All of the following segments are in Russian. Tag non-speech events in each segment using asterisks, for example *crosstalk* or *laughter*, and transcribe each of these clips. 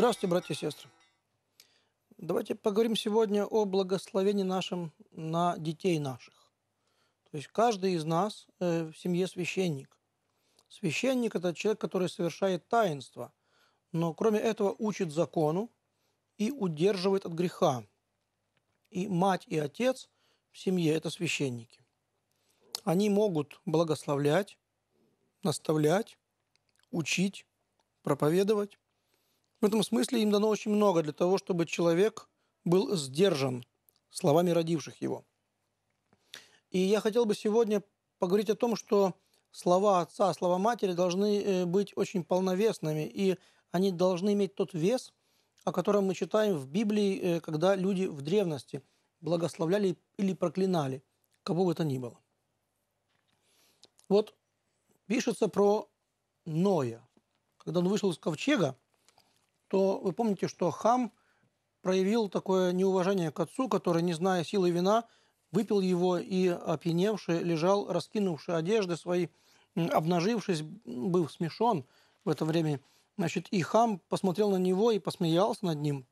Здравствуйте, братья и сестры. Давайте поговорим сегодня о благословении нашем на детей наших. То есть каждый из нас э, в семье священник. Священник – это человек, который совершает таинство, но кроме этого учит закону и удерживает от греха. И мать и отец в семье – это священники. Они могут благословлять, наставлять, учить, проповедовать, в этом смысле им дано очень много для того, чтобы человек был сдержан словами родивших его. И я хотел бы сегодня поговорить о том, что слова отца, слова матери должны э, быть очень полновесными, и они должны иметь тот вес, о котором мы читаем в Библии, э, когда люди в древности благословляли или проклинали, кого бы то ни было. Вот пишется про Ноя. Когда он вышел из ковчега, то вы помните, что хам проявил такое неуважение к отцу, который, не зная силы вина, выпил его и, опьяневший, лежал, раскинувший одежды свои, обнажившись, был смешон в это время. Значит, и хам посмотрел на него и посмеялся над ним,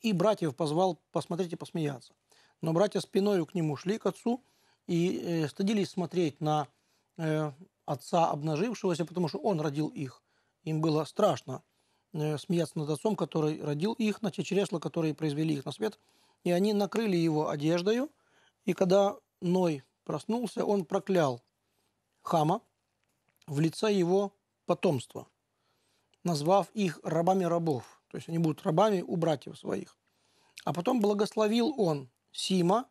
и братьев позвал посмотреть и посмеяться. Но братья спиной к нему шли к отцу и э, стыдились смотреть на э, отца обнажившегося, потому что он родил их. Им было страшно смеяться над отцом, который родил их, на те чресла, которые произвели их на свет. И они накрыли его одеждою, и когда Ной проснулся, он проклял Хама в лице его потомства, назвав их рабами рабов. То есть они будут рабами у братьев своих. А потом благословил он Сима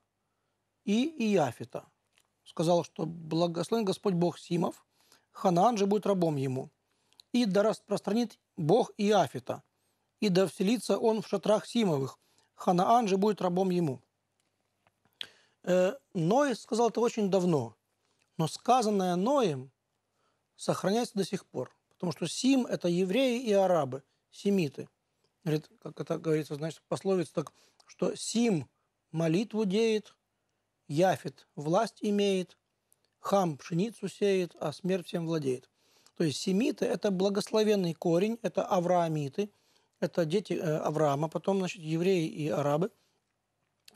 и Иафита. Сказал, что благословен Господь Бог Симов, Ханаан же будет рабом ему. И да распространит Бог Иафита, и да вселится он в шатрах Симовых. Ханаан же будет рабом ему. Э, Ной сказал это очень давно, но сказанное Ноем сохраняется до сих пор. Потому что Сим – это евреи и арабы, семиты. Говорит, как это говорится, значит, пословица так, что Сим молитву деет, Яфит власть имеет, Хам пшеницу сеет, а смерть всем владеет. То есть семиты – это благословенный корень, это авраамиты, это дети э, Авраама, потом, значит, евреи и арабы.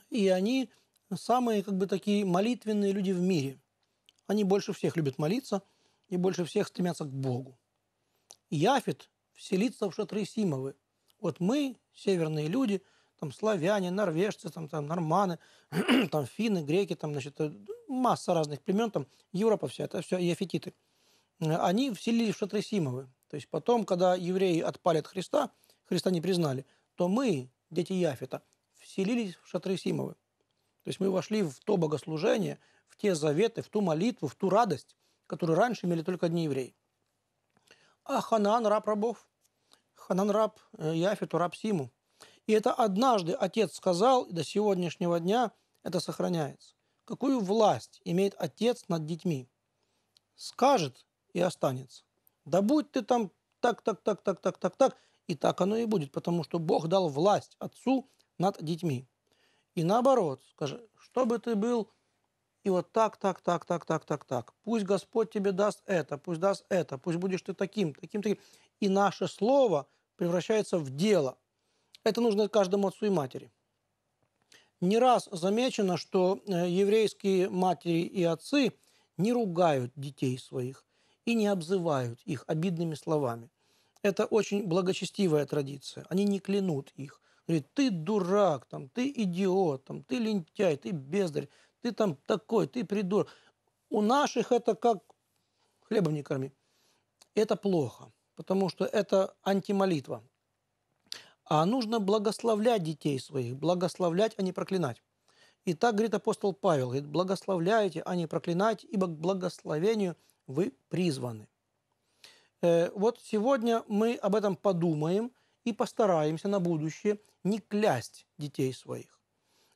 И они самые, как бы, такие молитвенные люди в мире. Они больше всех любят молиться и больше всех стремятся к Богу. Яфет вселится в шатры Симовы. Вот мы, северные люди, там славяне, норвежцы, там, там норманы, *clears throat* там финны, греки, там, значит, э, масса разных племен, там Европа вся, это все яфетиты – они вселились в шатры Симовы. То есть потом, когда евреи отпали от Христа, Христа не признали, то мы, дети Яфета, вселились в шатры Симовы. То есть мы вошли в то богослужение, в те заветы, в ту молитву, в ту радость, которую раньше имели только одни евреи. А Ханан – раб рабов. Ханан – раб э, Яфету, раб Симу. И это однажды отец сказал, и до сегодняшнего дня это сохраняется. Какую власть имеет отец над детьми? Скажет, и останется. Да будь ты там так, так, так, так, так, так, так, и так оно и будет, потому что Бог дал власть отцу над детьми. И наоборот, скажи, чтобы ты был и вот так, так, так, так, так, так, так. Пусть Господь тебе даст это, пусть даст это, пусть будешь ты таким, таким, таким. И наше слово превращается в дело. Это нужно каждому отцу и матери. Не раз замечено, что э, еврейские матери и отцы не ругают детей своих, и не обзывают их обидными словами. Это очень благочестивая традиция. Они не клянут их. Говорит, ты дурак, там, ты идиот, там, ты лентяй, ты бездарь, ты там такой, ты придурок. У наших это как хлебом не корми. Это плохо, потому что это антимолитва. А нужно благословлять детей своих, благословлять, а не проклинать. И так говорит апостол Павел, говорит, благословляйте, а не проклинайте, ибо к благословению – вы призваны. Э, вот сегодня мы об этом подумаем и постараемся на будущее не клясть детей своих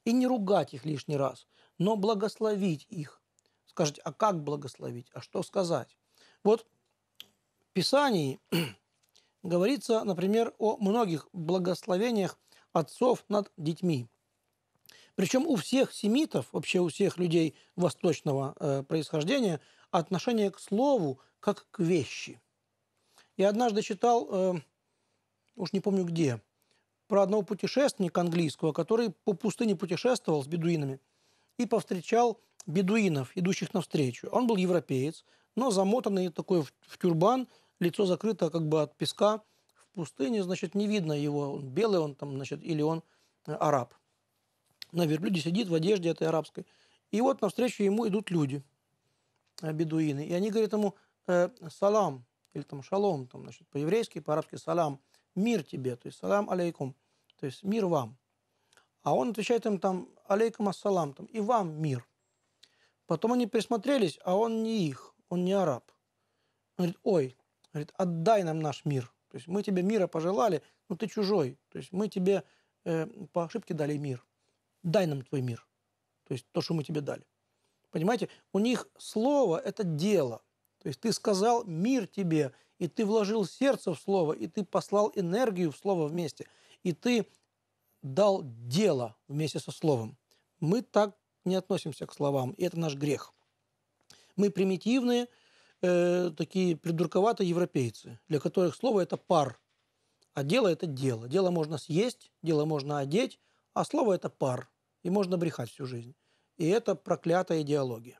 и не ругать их лишний раз, но благословить их. Скажите, а как благословить? А что сказать? Вот в Писании *clears throat* говорится, например, о многих благословениях отцов над детьми. Причем у всех семитов, вообще у всех людей восточного э, происхождения, отношение к слову как к вещи. Я однажды читал э, уж не помню где, про одного путешественника английского, который по пустыне путешествовал с бедуинами и повстречал бедуинов, идущих навстречу. Он был европеец, но замотанный такой в, в тюрбан, лицо закрыто как бы от песка. В пустыне, значит, не видно его, он белый он там, значит, или он э, араб. На верблюде сидит в одежде этой арабской. И вот навстречу ему идут люди, бедуины. И они говорят ему э, «салам», или там «шалом», там, значит, по-еврейски, по-арабски «салам», «мир тебе», то есть «салам алейкум», то есть «мир вам». А он отвечает им там «алейкум ассалам», там, «и вам мир». Потом они присмотрелись, а он не их, он не араб. Он говорит, ой, говорит, отдай нам наш мир. То есть мы тебе мира пожелали, но ты чужой. То есть мы тебе э, по ошибке дали мир. Дай нам твой мир. То есть то, что мы тебе дали. Понимаете, у них слово – это дело. То есть ты сказал «мир тебе», и ты вложил сердце в слово, и ты послал энергию в слово вместе, и ты дал дело вместе со словом. Мы так не относимся к словам, и это наш грех. Мы примитивные, э, такие придурковатые европейцы, для которых слово – это пар, а дело – это дело. Дело можно съесть, дело можно одеть, а слово – это пар, и можно брехать всю жизнь. И это проклятая идеология.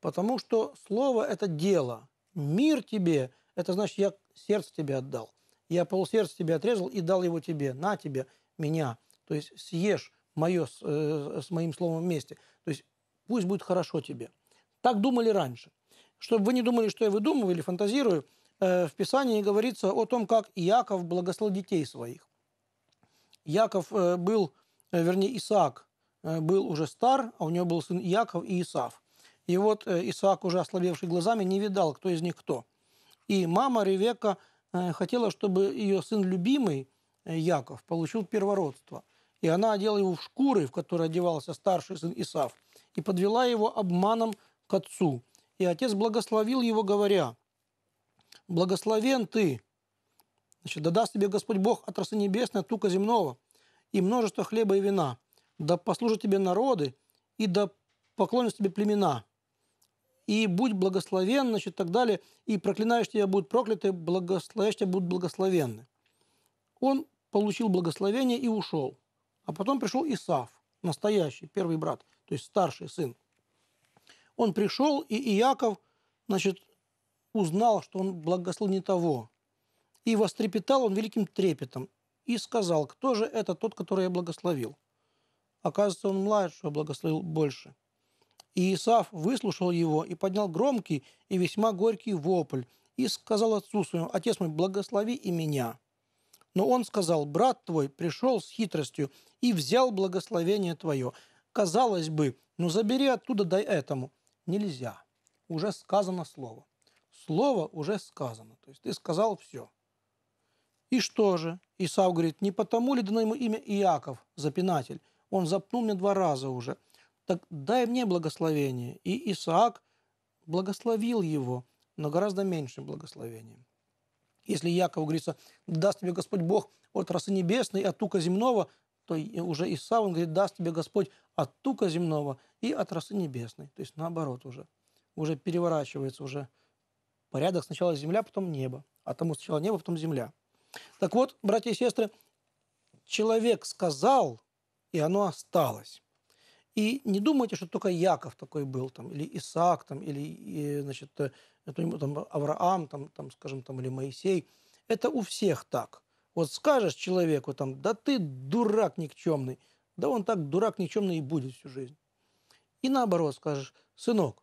Потому что слово – это дело. Мир тебе – это значит, я сердце тебе отдал. Я полсердца тебе отрезал и дал его тебе. На тебе, меня. То есть съешь мое с, э, с моим словом вместе. То есть пусть будет хорошо тебе. Так думали раньше. Чтобы вы не думали, что я выдумываю или фантазирую, э, в Писании говорится о том, как Иаков благословил детей своих. Яков э, был, э, вернее, Исаак был уже стар, а у него был сын Иаков и Исав. И вот э, Исаак, уже ослабевший глазами, не видал, кто из них кто. И мама Ревека э, хотела, чтобы ее сын любимый, э, Яков, получил первородство – и она одела его в шкуры, в которые одевался старший сын Исав, и подвела его обманом к отцу. И отец благословил его, говоря, «Благословен ты, значит, да даст тебе Господь Бог от росы небесной, от тука земного, и множество хлеба и вина, да послужат тебе народы, и да поклонятся тебе племена, и будь благословен, значит, и так далее, и проклинаешь тебя будут прокляты, благословящие тебя будут благословенны». Он получил благословение и ушел. А потом пришел Исав, настоящий, первый брат, то есть старший сын. Он пришел, и Иаков, значит, узнал, что он благословил не того. И вострепетал он великим трепетом и сказал, кто же это тот, который я благословил? Оказывается, он младшего благословил больше. И Исаф выслушал его и поднял громкий и весьма горький вопль и сказал отцу своему, «Отец мой, благослови и меня». Но он сказал, брат твой пришел с хитростью и взял благословение твое. Казалось бы, ну забери оттуда, дай этому. Нельзя. Уже сказано слово. Слово уже сказано. То есть ты сказал все. И что же? Исав говорит, не потому ли дано ему имя Иаков, запинатель? Он запнул мне два раза уже. Так дай мне благословение. И Исаак благословил его, но гораздо меньшим благословением. Если Яков говорится, даст тебе Господь Бог от росы небесной, от тука земного, то уже Исав, он говорит, даст тебе Господь от тука земного и от росы небесной. То есть наоборот уже. Уже переворачивается уже порядок. Сначала земля, потом небо. А тому сначала небо, потом земля. Так вот, братья и сестры, человек сказал, и оно осталось. И не думайте, что только Яков такой был, там, или Исаак, там, или значит, э, там, Авраам, там, там, скажем, там, или Моисей. Это у всех так. Вот скажешь человеку, там, да ты дурак никчемный, да он так дурак никчемный и будет всю жизнь. И наоборот скажешь, сынок,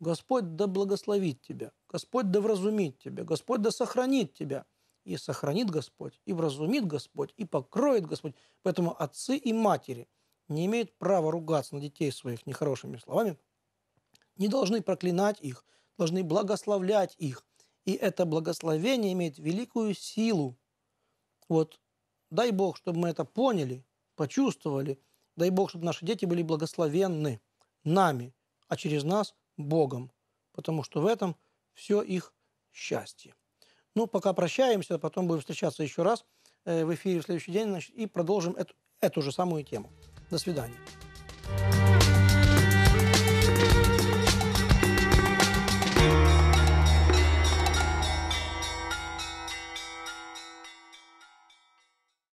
Господь да благословит тебя, Господь да вразумит тебя, Господь да сохранит тебя. И сохранит Господь, и вразумит Господь, и покроет Господь. Поэтому отцы и матери – не имеют права ругаться на детей своих нехорошими словами, не должны проклинать их, должны благословлять их. И это благословение имеет великую силу. Вот дай Бог, чтобы мы это поняли, почувствовали. Дай Бог, чтобы наши дети были благословенны нами, а через нас Богом. Потому что в этом все их счастье. Ну, пока прощаемся, потом будем встречаться еще раз э, в эфире в следующий день значит, и продолжим эту, эту же самую тему. До свидания.